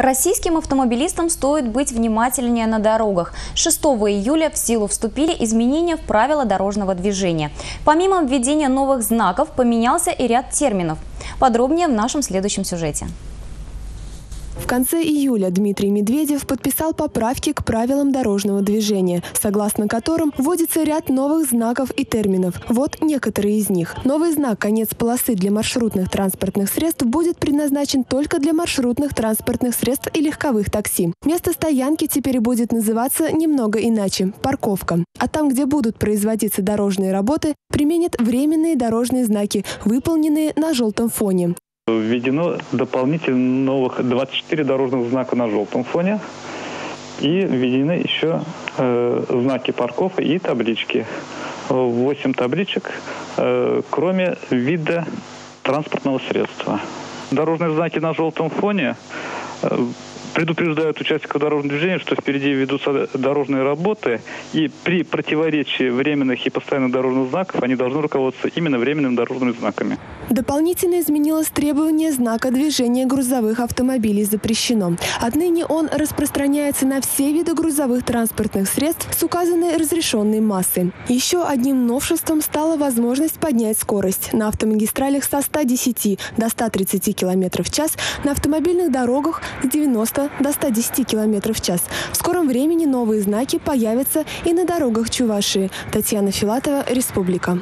Российским автомобилистам стоит быть внимательнее на дорогах. 6 июля в силу вступили изменения в правила дорожного движения. Помимо введения новых знаков, поменялся и ряд терминов. Подробнее в нашем следующем сюжете. В конце июля Дмитрий Медведев подписал поправки к правилам дорожного движения, согласно которым вводится ряд новых знаков и терминов. Вот некоторые из них. Новый знак «Конец полосы» для маршрутных транспортных средств будет предназначен только для маршрутных транспортных средств и легковых такси. Место стоянки теперь будет называться немного иначе – парковка. А там, где будут производиться дорожные работы, применят временные дорожные знаки, выполненные на желтом фоне. Введено дополнительно новых 24 дорожных знака на желтом фоне. И введены еще э, знаки парковки и таблички. 8 табличек, э, кроме вида транспортного средства. Дорожные знаки на желтом фоне э, предупреждают участников дорожного движения, что впереди ведутся дорожные работы, и при противоречии временных и постоянных дорожных знаков они должны руководствоваться именно временными дорожными знаками. Дополнительно изменилось требование знака движения грузовых автомобилей запрещено. Отныне он распространяется на все виды грузовых транспортных средств с указанной разрешенной массой. Еще одним новшеством стала возможность поднять скорость на автомагистралях со 110 до 130 км в час, на автомобильных дорогах с 90 до 110 км в час. В скором времени новые знаки появятся и на дорогах Чувашии. Татьяна Филатова, Республика.